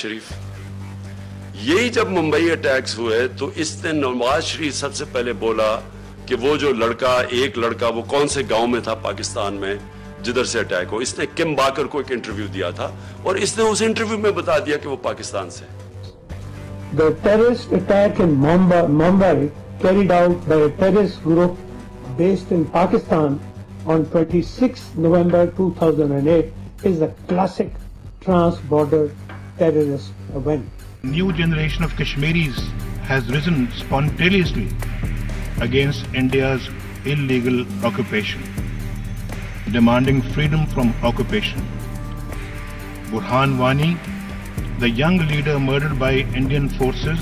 शरीफ। यही जब मुंबई अटैक्स हुए तो इसने नवाज़ शरीफ सबसे पहले बोला कि वो जो लड़का एक लड़का वो कौन से गाँव में था पाकिस्तान में जिधर से अटैक हो। इसने किम बाकर को एक इंटरव्यू दिया था और इसने उस इंटरव्यू में बता दिया कि वो पाकिस्तान से The terrorist attack in Mumbai, Mumbai carried out by a terrorist group based in Pakistan on 26 November 2008 is a classic trans-border terrorist event. New generation of Kashmiris has risen spontaneously against India's illegal occupation, demanding freedom from occupation. Burhan Wani, the young leader murdered by Indian forces,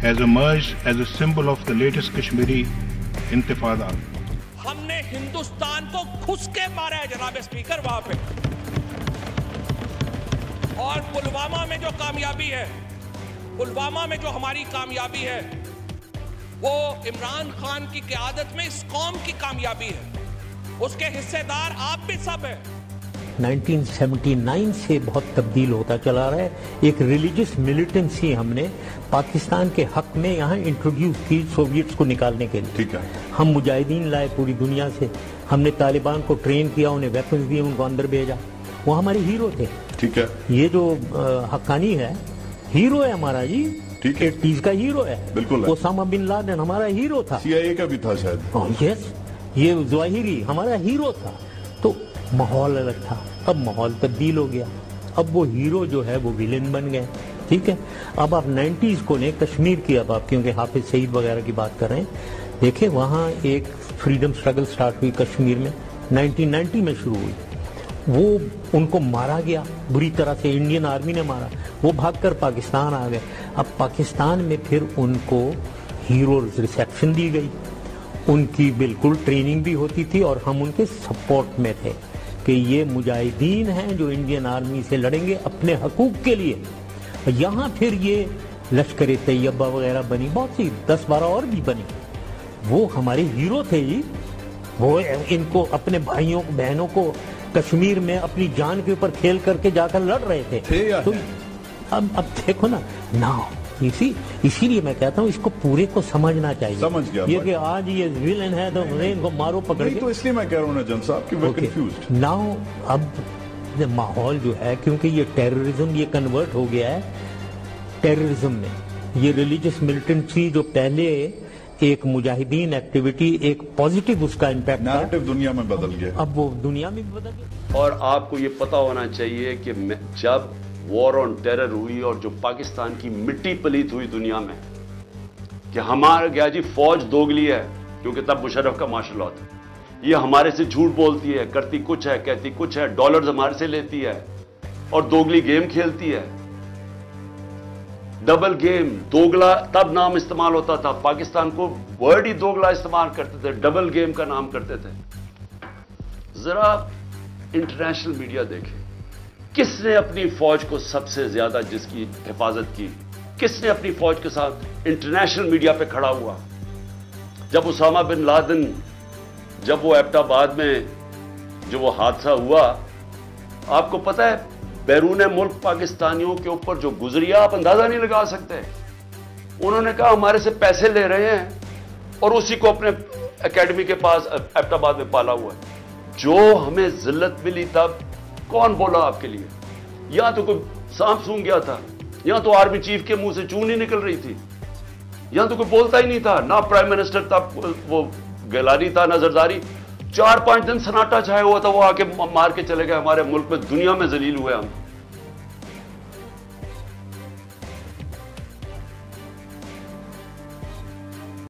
has emerged as a symbol of the latest Kashmiri intifada. हमने हिंदुस्तान को घुस के मारा है जनाब speaker वहां पे और पुलवामा में जो कामयाबी है पुलवामा में जो हमारी कामयाबी है वो इमरान खान की क्यादत में इस कौम की कामयाबी है। उसके हिस्सेदार आप भी सब हैं। 1979 से बहुत तब्दील होता चला रहा है। एक रिलीजियस मिलिटेंसी हमने पाकिस्तान के हक में यहाँ इंट्रोड्यूस की सोवियट्स को निकालने के लिए। ठीक है। हम मुजाहिदीन लाए पूरी दुनिया से। हमने तालिबान को ट्रेन किया उन्हें वेपन्स दिए उनको अंदर भेजा। वो हमारे हीरो थे। ठीक है। ये जो हक्कानी है हीरो है हमारा जी। ठीक है। एटीज का हीरो है। बिल्कुल है। ओसामा बिन लादेन हमारा हीरो था। सीआईए का भी था शायद। यस ये जवाहिरी हमारा हीरो था। तो माहौल अलग था। अब माहौल तब्दील हो गया। अब वो हीरो जो है वो विलेन बन गए। ठीक है? अब आप 90s को ने कश्मीर की अब आप क्योंकि हाफिज सईद वगैरह की बात कर रहे हैं। देखिए वहाँ एक फ्रीडम स्ट्रगल स्टार्ट हुई कश्मीर में। 1990 में शुरू हुई। वो उनको मारा गया। बुरी तरह से इंडियन आर्मी ने मारा। वो भागकर पाकिस्तान आ गए। अब पाकिस्तान में फिर उनको हीरो रिसेप्शन दी गई। उनकी बिल्कुल ट्रेनिंग भी होती थी और हम उनके सपोर्ट में थे कि ये मुजाहिदीन हैं जो इंडियन आर्मी से लड़ेंगे अपने हकूक के लिए। यहाँ फिर ये लश्कर तैयबा वगैरह बनी। बहुत सी दस बारह और भी बनी। वो हमारे हीरो थे ही। वो इनको अपने भाइयों, बहनों को कश्मीर में अपनी जान के ऊपर खेल करके जाकर लड़ रहे थे। थे तो अब अब देखो ना ना इसी इसीलिए मैं कहता हूँ इसको पूरे को समझना चाहिए। समझ गया ये कि आज ये विलन है तो इनको मारो पकड़ तो इसलिए मैं कह रहा हूँ ना जन साहब कि मैं कंफ्यूज्ड नाउ अब माहौल जो है क्योंकि ये टेररिज्म ये कन्वर्ट हो गया है टेररिज्म में। ये रिलीजियस मिलिटेंसी जो पहले एक मुजाहिदीन एक्टिविटी एक पॉजिटिव उसका इम्पैक्ट था। नैरेटिव दुनिया में बदल गया। अब वो दुनिया में भी बदल गया। और आपको ये पता होना चाहिए कि जब वॉर ऑन टेरर हुई और जो पाकिस्तान की मिट्टी पलीत हुई दुनिया में कि हमारा गया जी फौज दोगली है क्योंकि तब मुशरफ का मार्शल लॉ था। ये हमारे से झूठ बोलती है करती कुछ है कहती कुछ है डॉलर्स हमारे से लेती है और दोगली गेम खेलती है। डबल गेम, दोगला, तब नाम इस्तेमाल होता था। पाकिस्तान को वर्ड ही दोगला इस्तेमाल करते थे, डबल गेम का नाम करते थे। जरा इंटरनेशनल मीडिया देखें। किसने अपनी फौज को सबसे ज़्यादा जिसकी हिफाजत की? किसने अपनी फौज के साथ इंटरनेशनल मीडिया पे खड़ा हुआ? जब उसामा बिन लादेन, जब वो एबटाबाद में, जो वो हादसा हुआ, आपको पता है बैरून मुल्क पाकिस्तानियों के ऊपर जो गुजरिया, आप अंदाज़ा नहीं लगा सकते। उन्होंने कहा, हमारे से पैसे ले रहे हैं और उसी को अपने एकेडमी के पास एबटाबाद में पाला हुआ है। जो हमें जिल्लत मिली तब, कौन बोला आपके लिए? या तो कोई सांप सूंघ गया था, या तो आर्मी चीफ के मुँह से चून ही निकल रही थी, या तो कोई बोलता ही नहीं था, ना प्राइम मिनिस्टर तब वो गैलानी था, ना जरदारी। चार पाँच दिन सन्नाटा छाया हुआ था, वो आके मार के चले गए। हमारे मुल्क में दुनिया में जलील हुए हम।